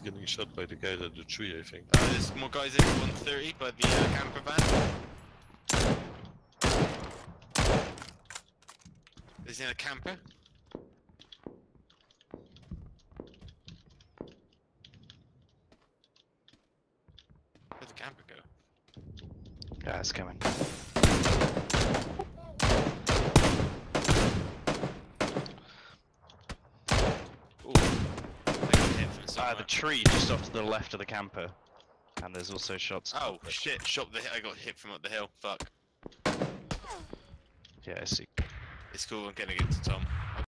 getting shot by the guy at the tree, I think. Uh, there's more guys in 130 by the uh, camper van. There's in a camper. Where'd the camper go? Yeah, it's coming. Ooh. Ah, the tree just off to the left of the camper. And there's also shots. Oh shit! Shot the. I got hit from up the hill. Fuck. Yeah, I see. It's cool. I'm gonna get to Tom.